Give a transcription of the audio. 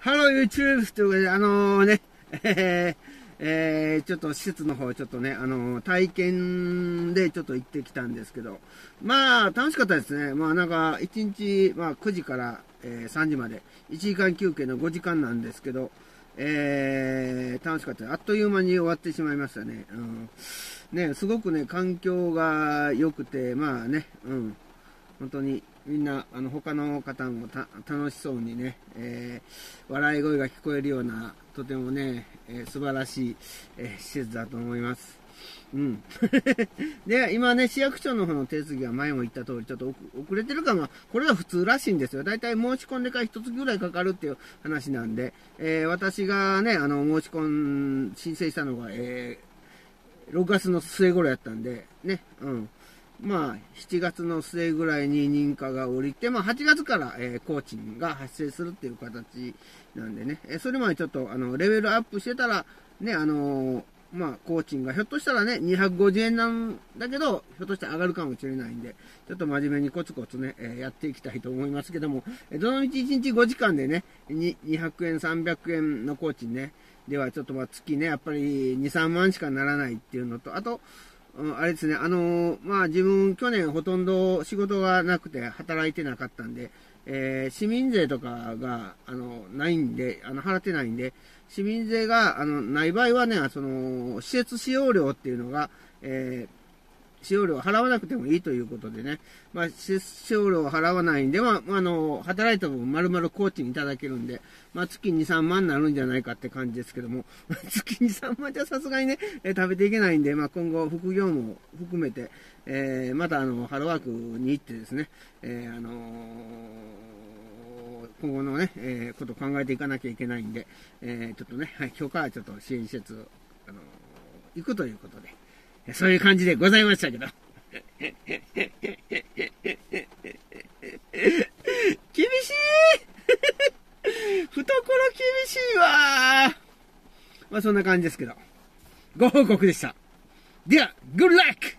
Hello YouTube! ということで、あのー、ね、えー、えー、ちょっと施設の方、ちょっとね、あのー、体験でちょっと行ってきたんですけど、まあ、楽しかったですね。まあ、なんか、1日、まあ、9時から、えー、3時まで、1時間休憩の5時間なんですけど、えー、楽しかった。あっという間に終わってしまいましたね。うん。ね、すごくね、環境が良くて、まあね、うん。本当にみんな、あの、他の方も楽しそうにね、えー、笑い声が聞こえるような、とてもね、えー、素晴らしい、えー、施設だと思います。うん。で、今ね、市役所の方の手続きは前も言った通り、ちょっと遅れてるかも、これが普通らしいんですよ。だいたい申し込んでから一月ぐらいかかるっていう話なんで、えー、私がね、あの、申し込ん、申請したのが、えー、6月の末頃やったんで、ね、うん。まあ、7月の末ぐらいに認可が下りて、まあ、8月から、えー、工賃が発生するっていう形なんでね、えそれまでちょっと、あの、レベルアップしてたら、ね、あのー、まあ、工賃がひょっとしたらね、250円なんだけど、ひょっとして上がるかもしれないんで、ちょっと真面目にコツコツね、えー、やっていきたいと思いますけども、えどのみち1日5時間でね、200円、300円の工賃ね、ではちょっとまあ月ね、やっぱり2、3万しかならないっていうのと、あと、あれですね、あのー、まあ自分去年ほとんど仕事がなくて働いてなかったんで、えー、市民税とかが、あの、ないんで、あの、払ってないんで、市民税が、あの、ない場合はね、その、施設使用料っていうのが、えー、使用料を払わなくてもいいということでね、まあ、使用料を払わないんで、まあ、あの、働いた分丸々工賃いただけるんで、まあ、月2、3万になるんじゃないかって感じですけども、月2、3万じゃさすがにね、え、食べていけないんで、まあ、今後、副業も含めて、えー、また、あの、ハローワークに行ってですね、えー、あの今後のね、えー、ことを考えていかなきゃいけないんで、えー、ちょっとね、はい、今日からちょっと支援施設、あの行くということで、そういう感じでございましたけど。厳しい懐厳しいわまあそんな感じですけど。ご報告でした。では、グッドラック